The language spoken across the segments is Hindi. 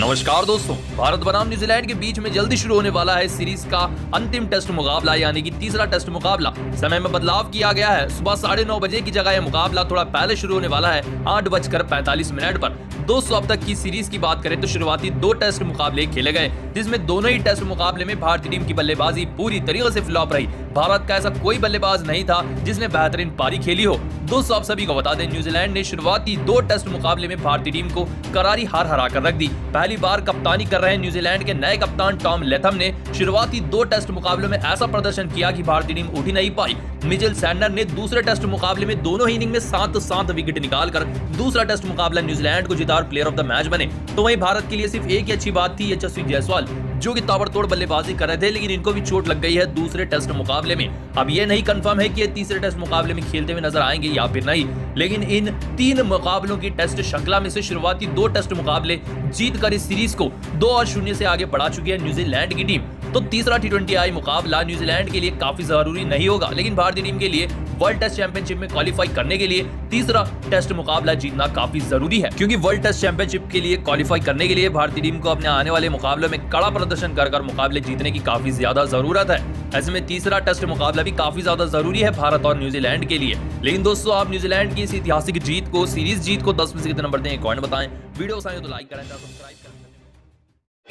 नमस्कार दोस्तों। भारत बनाम न्यूजीलैंड के बीच में जल्दी शुरू होने वाला है सीरीज़ का अंतिम टेस्ट मुकाबला, यानी कि तीसरा टेस्ट मुकाबला। समय में बदलाव किया गया है। सुबह साढ़े नौ बजे की जगह यह मुकाबला थोड़ा पहले शुरू होने वाला है, आठ बजकर पैंतालीस मिनट पर। दोस्तों अब तक की सीरीज़ की बात करें तो शुरुआती दो टेस्ट मुकाबले खेले गए, जिसमें दोनों ही टेस्ट मुकाबले में भारतीय टीम की बल्लेबाजी पूरी तरीके से फ्लॉप रही। भारत का ऐसा कोई बल्लेबाज नहीं था जिसने बेहतरीन पारी खेली हो। दोस्तों आप सभी को बता दें, न्यूजीलैंड ने शुरुआती दो टेस्ट मुकाबले में भारतीय टीम को करारी हार हरा कर रख दी। पहली बार कप्तानी कर रहे न्यूजीलैंड के नए कप्तान टॉम लेथम ने शुरुआती दो टेस्ट मुकाबलों में ऐसा प्रदर्शन किया कि भारतीय टीम उठी नहीं पाई। मिचेल सैंडर ने दूसरे टेस्ट मुकाबले में दोनों ही इनिंग में सात सात विकेट निकालकर दूसरा टेस्ट मुकाबला न्यूजीलैंड को जिता और प्लेयर ऑफ़ द मैच बने। तो वहीं भारत के लिए सिर्फ़ एक ही अच्छी बात थी यशस्वी जायसवाल, जो कि ताबड़तोड़ बल्लेबाजी कर रहे थे, लेकिन इनको भी चोट लग गई है दूसरे टेस्ट मुकाबले में। अब ये नहीं कंफर्म है कि ये तीसरे टेस्ट मुकाबले में खेलते हुए नज़र आएँगे या फिर नहीं, लेकिन इन तीन मुकाबलों की टेस्ट श्रृंखला में से शुरुआती दो टेस्ट मुकाबले जीत कर इस सीरीज़ को दो और शून्य से आगे बढ़ा चुकी है न्यूजीलैंड की टीम तो तीसरा टी ट्वेंटी मुकाबला न्यूजीलैंड के लिए काफ़ी ज़रूरी नहीं होगा, लेकिन भारतीय टीम के लिए वर्ल्ड टेस्ट चैंपियनशिप में क्वालिफाई करने के लिए तीसरा टेस्ट मुकाबला जीतना काफ़ी ज़रूरी है, क्योंकि वर्ल्ड टेस्ट चैंपियनशिप के लिए क्वालिफाई करने के लिए भारतीय टीम को अपने आने वाले मुकाबलों में कड़ा प्रदर्शन कर कर मुकाबले जीतने की काफ़ी ज़्यादा ज़रूरत है। ऐसे में तीसरा टेस्ट मुकाबला भी काफ़ी ज़्यादा ज़रूरी है भारत और न्यूजीलैंड के लिए। लेकिन दोस्तों, आप न्यूजीलैंड की इस ऐतिहासिक जीत को, सीरीज़ जीत को दस में से कितने नंबर दें कॉमेंट बताएँ। वीडियो तो लाइक करें सब्सक्राइब करें।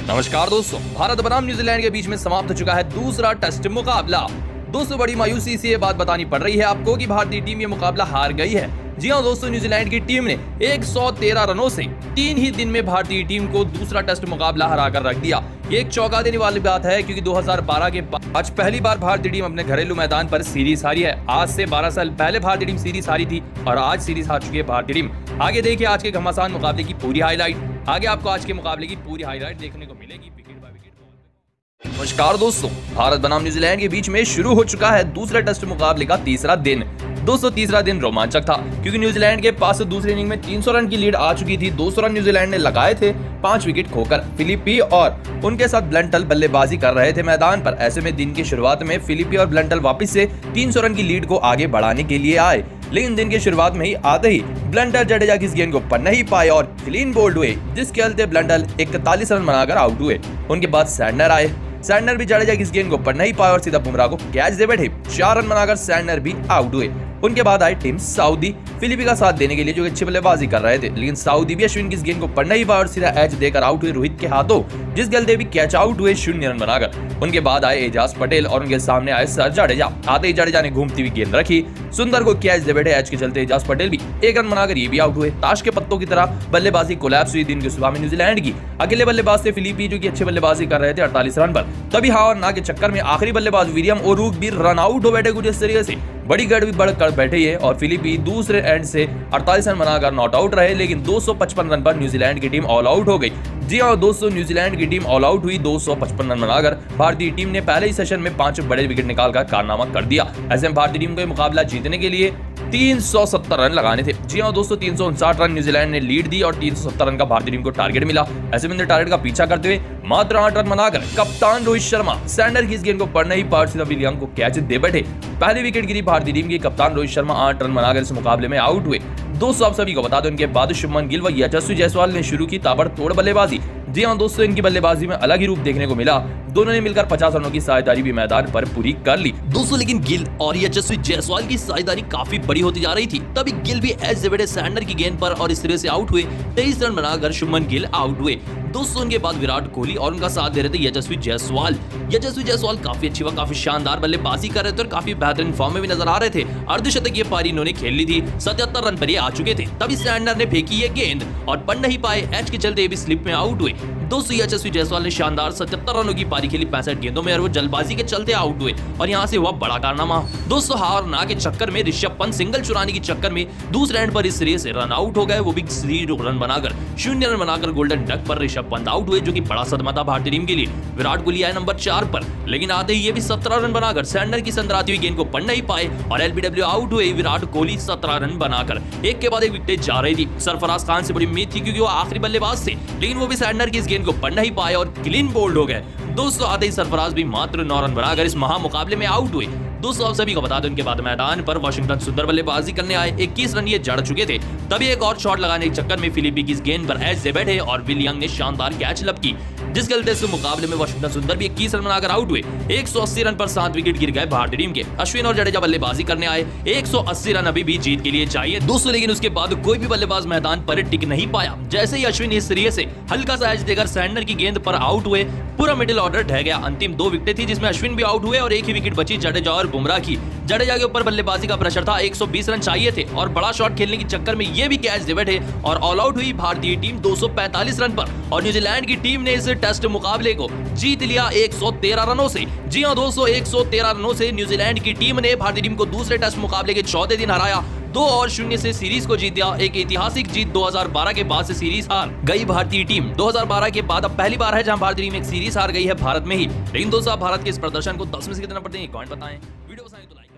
नमस्कार दोस्तों, भारत बनाम न्यूजीलैंड के बीच में समाप्त हो चुका है दूसरा टेस्ट मुकाबला। दोस्तों, बड़ी मायूसी से ये बात बतानी पड़ रही है आपको कि भारतीय टीम ये मुकाबला हार गई है। जी हाँ दोस्तों न्यूजीलैंड की टीम ने 113 रनों से तीन ही दिन में भारतीय टीम को दूसरा टेस्ट मुकाबला हरा कर रख दिया। ये एक चौंका देने वाली बात है, क्योंकि 2012 के आज पहली बार भारतीय टीम अपने घरेलू मैदान पर सीरीज़ हारी है। आज से 12 साल पहले भारतीय टीम सीरीज़ हारी थी और आज सीरीज़ हार चुकी है भारतीय टीम। आगे देखिए आज के घमासान मुकाबले की पूरी हाईलाइट। आगे आपको आज के मुकाबले की पूरी हाईलाइट देखने को मिलेगी नमस्कार दोस्तों, भारत बनाम न्यूजीलैंड के बीच में शुरू हो चुका है दूसरा टेस्ट मुकाबले का तीसरा दिन। दोस्तों तीसरा दिन रोमांचक था, क्योंकि न्यूजीलैंड के पास दूसरी इनिंग में 300 रन की लीड आ चुकी थी। 200 रन न्यूजीलैंड ने लगाए थे, पाँच विकेट खोकर। फिलिपी और उनके साथ ब्लंटल बल्लेबाजी कर रहे थे मैदान पर। ऐसे में दिन की शुरुआत में फिलिपी और ब्लंटल वापिस से तीन सौ रन की लीड को आगे बढ़ाने के लिए आए। लेकिन दिन की शुरुआत में ही आते ही ब्लंटर जडेजा की गेंद को पढ़ नहीं पाए और क्लीन बोल्ड हुए, जिसके चलते ब्लंटल इकतालीस रन बनाकर आउट हुए। उनके बाद सैंडर आए। सैंडर भी जडेजा की गेंद को पढ़ नहीं पाए और सीधा बुमराह को कैच दे बैठे। चार रन बनाकर सैंडर भी आउट हुए। उनके बाद आई टीम सऊदी फिलिपी का साथ देने के लिए जो अच्छी बल्लेबाजी कर रहे थे। लेकिन सऊदी भी अश्विन की इस गेंद को पढ़ नहीं पाया और सीधा एच देकर आउट हुए रोहित के हाथों, जिस गलते भी कैच आउट हुए शून्य रन बनाकर। उनके बाद आए एजाज पटेल और उनके सामने आए सर जाडेजा। आते ही जाडेजा ने घूमती हुई गेंद रखी। सुंदर को कैच दे बैठे एच के चलते एजाज पटेल भी एक रन बनाकर ये भी आउट हुए। ताश के पत्तों की तरह बल्लेबाजी कोलैप्स हुई दिन की सुबह में न्यूजीलैंड की। अकेले बल्लेबाज थे फिलिपी जो की अच्छी बल्लेबाजी कर रहे थे अड़तालीस रन पर। तभी हाँ और ना के चक्कर में आखिरी बल्लेबाज विलियम और रूक भी रन आउट हो बैठे कुछ इस तरीके से। बड़ी गढ़ भी बढ़कर बैठी है और फिलिपी दूसरे एंड से 48 रन बनाकर नॉट आउट रहे, लेकिन 255 रन पर न्यूजीलैंड की टीम ऑल आउट हो गई। जी हाँ दोस्तों न्यूजीलैंड की टीम ऑल आउट हुई 255 रन बनाकर। भारतीय टीम ने पहले ही सेशन में पाँच बड़े विकेट निकालकर कारनामा कर दिया। ऐसे में भारतीय टीम को मुकाबला जीतने के लिए 370 रन लगाने थे। जी हाँ दोस्तों, तीन रन न्यूजीलैंड ने लीड दी और 370 रन का भारतीय टीम को टारगेट मिला। ऐसे में टारगेट का पीछा करते हुए मात्र आठ रन बनाकर कप्तान रोहित शर्मा सैंडर की इस गेंद को पढ़ने ही पार सीधा विलियम को कैच दे बैठे। पहली विकेट गिरी भारतीय टीम की, कप्तान रोहित शर्मा आठ रन बनाकर इस मुकाबले में आउट हुए। दोस्तों आप सभी को बता दो इनके बाद शुभमन गिल व यशस्वी जायसवाल ने शुरू की ताबड़तोड़ बल्लेबाजी। जी हाँ दोस्तों, इनकी बल्लेबाजी में अलग ही रूप देखने को मिला। दोनों ने मिलकर 50 रनों की साझेदारी भी मैदान पर पूरी कर ली। दोस्तों, लेकिन गिल और यशस्वी जायसवाल की साझेदारी काफ़ी बड़ी होती जा रही थी। तभी गिल भी एस जेवेडे सैंडर की गेंद पर और इस तरह से आउट हुए। तेईस रन बनाकर शुभमन गिल आउट हुए। दोस्तों, उनके बाद विराट कोहली और उनका साथ दे रहे थे यशस्वी जायसवाल। यशस्वी जायसवाल काफ़ी अच्छी व काफ़ी शानदार बल्लेबाजी कर रहे थे और काफ़ी बेहतरीन फॉर्म में भी नज़र आ रहे थे। अर्धशतक ये पारी इन्होंने खेल ली थी। सतहत्तर रन पर ये आ चुके थे। तभी सैंडर ने फेंकी ये गेंद और पढ़ नहीं पाए। एच के चलते भी स्लिप में आउट हुए। दोस्तों यशस्वी जायसवाल ने शानदार सतहत्तर रनों की पारी खेली पैंसठ गेंदों में, और वो जल्दबाजी के चलते आउट हुए, और यहाँ से हुआ बड़ा कारनामा। दोस्तों हार ना के चक्कर में ऋषभ पंत सिंगल चुराने के चक्कर में दूसरे एंड पर इस रेस से रन आउट हो गए, वो भी ज़ीरो रन बनाकर, शून्य रन बनाकर गोल्डन डक पर ऋषभ पंत आउट हुए, जो की बड़ा सदमा था भारतीय टीम के लिए। विराट कोहली आए नंबर चार पर, लेकिन आते ही ये भी सत्रह रन बनाकर सैंडर की संतराती हुई गेंद को पढ़ नहीं पाए, और एलबीडब्ल्यू आउट हुए, विराट कोहली सत्रह रन बनाकर, एक के बाद एक विकेट जा रही थी। सरफराज खान से बड़ी उम्मीद थी, क्योंकि वो आखिरी बल्लेबाज थे, लेकिन वो भी सैंडर की इस गेंद को पढ़ नहीं पाए और क्लीन बोल्ड हो गए। दोस्तों आते ही सरफराज भी मात्र नौ रन बनाकर इस महामुकाबले में आउट हुए। दोस्तों, आप सभी को बता दें, उनके बाद मैदान पर वाशिंगटन सुंदर बल्लेबाजी करने आए। 21 रन ये जड़ चुके थे। तभी एक और शॉट लगाने के चक्कर में फिलिपी की गेंद पर एज से बैठे और विलियंग ने शानदार कैच लब की जिस गलते से मुकाबले में वॉशिंगटन सुंदर भी इक्कीस रन बनाकर आउट हुए। 180 रन पर सात विकेट गिर गए भारतीय टीम के। अश्विन और जडेजा बल्लेबाजी करने आए। 180 रन अभी भी जीत के लिए चाहिए। दोस्तों लेकिन उसके बाद कोई भी बल्लेबाज मैदान पर टिक नहीं पाया। जैसे ही अश्विन इस सीरीज़ से हल्का सा एज देकर सैंडर की गेंद पर आउट हुए, पूरा मिडिल ऑर्डर ढह गया। अंतिम दो विकेट थी जिसमें अश्विन भी आउट हुए और एक ही विकेट बची जडेजा और बुमराह की। जडेजा के ऊपर बल्लेबाजी का प्रेशर था 120 रन चाहिए थे और बड़ा शॉट खेलने के चक्कर में ये भी कैच दे और ऑल आउट हुई भारतीय टीम 245 रन पर और न्यूजीलैंड की टीम ने इस टेस्ट मुकाबले को जीत लिया 113 रनों से। जी हाँ दोस्तों 113 रनों से न्यूजीलैंड की टीम ने भारतीय टीम को दूसरे टेस्ट मुकाबले के चौथे दिन हराया। दो और शून्य से सीरीज़ को जीत दिया। एक ऐतिहासिक जीत 2012 के बाद से सीरीज़ हार गई भारतीय टीम 2012 के बाद अब पहली बार है जहाँ भारतीय टीम एक सीरीज़ हार गई है भारत में ही। लेकिन दोस्तों भारत के इस प्रदर्शन को दस में से कितना पड़ते हैं कमेंट बताएँ। वीडियो तो लाइक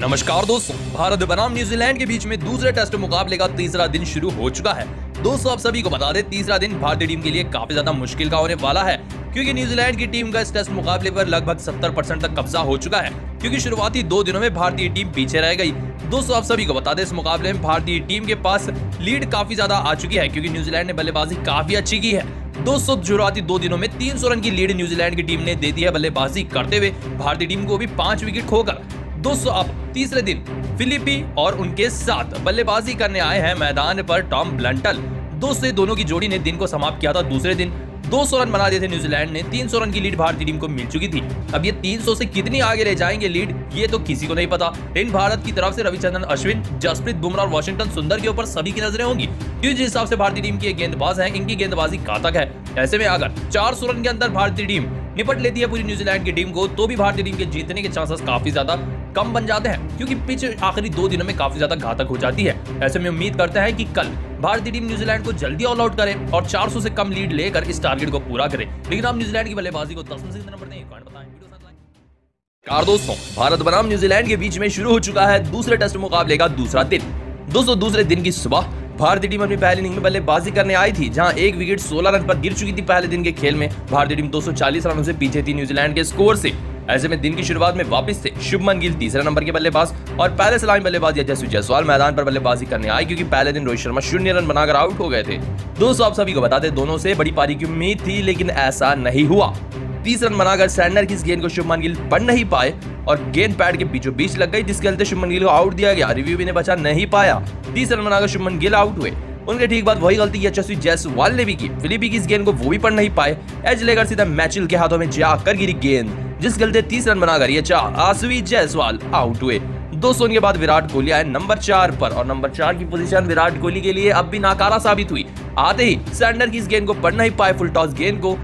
नमस्कार दोस्तों, भारत बनाम न्यूजीलैंड के बीच में दूसरे टेस्ट मुकाबले का तीसरा दिन शुरू हो चुका है। दोस्तों, आप सभी को बता दें, तीसरा दिन भारतीय टीम के लिए काफ़ी ज़्यादा मुश्किल का होने वाला है, क्योंकि न्यूजीलैंड की टीम का इस टेस्ट मुकाबले पर लगभग 70 परसेंट तक कब्जा हो चुका है, क्योंकि शुरुआती दो दिनों में भारतीय टीम पीछे रह गई। दोस्तों, आप सभी को बता दें, इस मुकाबले में भारतीय टीम के पास लीड काफ़ी ज़्यादा आ चुकी है, क्योंकि न्यूजीलैंड ने बल्लेबाजी काफ़ी अच्छी की है। दोस्तों, शुरुआती दो दिनों में 300 रन की लीड न्यूजीलैंड की टीम ने दे दी है बल्लेबाजी करते हुए, भारतीय टीम को भी पाँच विकेट खोकर। दोस्तों अब तीसरे दिन फिलिपी और उनके साथ बल्लेबाजी करने आए हैं मैदान पर टॉम ब्लंटल। दोस्तों दोनों की जोड़ी ने दिन को समाप्त किया था। दूसरे दिन 200 रन बना दिए थे न्यूजीलैंड ने 300 रन की लीड भारतीय टीम को मिल चुकी थी। अब ये 300 से कितनी आगे ले जाएँगे लीड, ये तो किसी को नहीं पता। लेकिन भारत की तरफ़ से रविचंद्रन अश्विन, जसप्रीत बुमराह और वॉशिंगटन सुंदर के ऊपर सभी की नज़रें होंगी। जिस हिसाब से भारतीय टीम की गेंदबाज है, इनकी गेंदबाजी घातक है। ऐसे में अगर 400 रन के अंदर भारतीय टीम निपट लेती है पूरी न्यूजीलैंड की टीम को तो भी भारतीय टीम के जीतने के चांसेस काफ़ी ज़्यादा कम बन जाते हैं, क्योंकि पिच आखिरी दो दिनों में काफ़ी ज़्यादा घातक हो जाती है। ऐसे में उम्मीद करते हैं कि कल भारतीय टीम न्यूजीलैंड को जल्दी ऑल आउट करे और 400 से कम लीड लेकर इस टारगेट को पूरा करे। लेकिन आप न्यूजीलैंड की बल्लेबाजी को दस नंबर दें कार दोस्तों, भारत बनाम न्यूजीलैंड के बीच में शुरू हो चुका है दूसरे टेस्ट मुकाबले का दूसरा दिन। दोस्तों, दूसरे दिन की सुबह भारतीय टीम अपनी पहली इनिंग में बल्लेबाजी करने आई थी, जहाँ एक विकेट 16 रन पर गिर चुकी थी पहले दिन के खेल में। भारतीय टीम 240 रनों से पीछे थी न्यूजीलैंड के स्कोर से। ऐसे में दिन की शुरुआत में वापस थे शुभमन गिल तीसरे नंबर के बल्लेबाज और पहले सलामी बल्लेबाज यशस्वी जायसवाल मैदान पर बल्लेबाजी करने आए, क्योंकि पहले दिन रोहित शर्मा शून्य रन बनाकर आउट हो गए थे। दोस्तों, आप सभी को बता दें, दोनों से बड़ी पारी की उम्मीद थी, लेकिन ऐसा नहीं हुआ। तीस रन बनाकर सैंडर की इस गेंद को शुभमन गिल पढ़ नहीं पाए और गेंद पैड के बीचों बीच लग गई, जिसके चलते शुभमन गिल को आउट दिया गया। रिव्यू भी ने बचा नहीं पाया। तीस रन बनाकर शुभमन गिल आउट हुए। उनके ठीक बाद वही गलती यशस्वी जायसवाल ने भी की। फिलिपी की इस गेंद को वो भी पढ़ नहीं पाए। एज लेकर सीधा मैचिल के हाथों में जाकर गिरी गेंद। जिस गलते तीस रन बनाकर ये चार। आसवी जायसवाल आउट हुए। दो सौ के बाद विराट कोहली आए नंबर चार पर, और नंबर चार की पोजीशन विराट कोहली के लिए अब भी नाकारा साबित हुई। आते ही सैंडर की इस गेंद को पढ़ नहीं पाए फुल टॉस गेंद को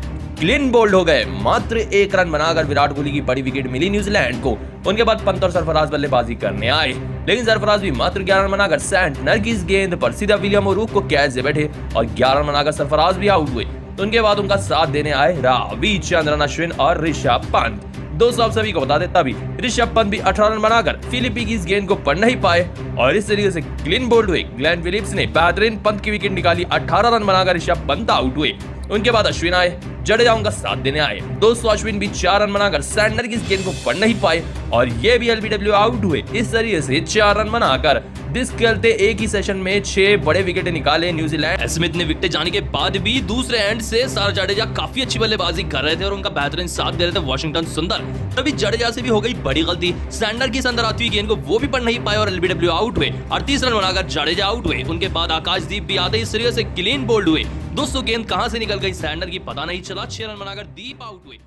क्लीन बोल्ड हो गए। मात्र एक रन बनाकर विराट कोहली की बड़ी विकेट मिली न्यूजीलैंड को। उनके बाद पंत और सरफराज बल्लेबाजी करने आए। लेकिन सरफराज भी मात्र ग्यारह रन बनाकर सैंटनर की गेंद पर सीधा विलियम और को कैच से बैठे, और ग्यारह रन बनाकर सरफराज भी आउट हुए। तो उनके बाद उनका साथ देने आए रावी, चंद्रन, अश्विन और ऋषभ पंत। दोस्तों, आप सभी को बता देता तभी ऋषभ पंत भी अठारह रन बनाकर फिलिपी की इस गेंद को पढ़ नहीं पाए। और इस तरीके से क्लीन बोल्ड हुए। ग्लैन फिलिप्स ने बेहतरीन पंत की विकेट निकाली, अठारह रन बनाकर ऋषभ पंत आउट हुए। उनके बाद अश्विन आए। जडेजा उनका साथ देने आए। दोस्तों अश्विन भी चार रन बनाकर सैंडर की गेंद को पढ़ नहीं पाए और ये भी एलबीडब्ल्यू आउट हुए। इस तरीके से चार रन बनाकर जिस खेलते एक ही सेशन में छह बड़े विकेट निकाले न्यूजीलैंड स्मिथ ने विकेट जाने के बाद भी दूसरे एंड से सारा जडेजा काफ़ी अच्छी बल्लेबाजी कर रहे थे और उनका बेहतरीन साथ दे रहे थे वॉशिंगटन सुंदर। तभी जडेजा से भी हो गई बड़ी गलती। सैंडर की हुई गेंद को वो भी पढ़ नहीं पाए और एलबीडब्ल्यू आउट हुए अड़तीस रन बनाकर जडेजा आउट हुए। उनके बाद आकाशदीप भी आते ही सीरियस से क्लीन बोल्ड हुए। दोस्तों गेंद कहाँ से निकल गई? सैंडर की पता नहीं चला, छह रन बनाकर दीप आउट हुए।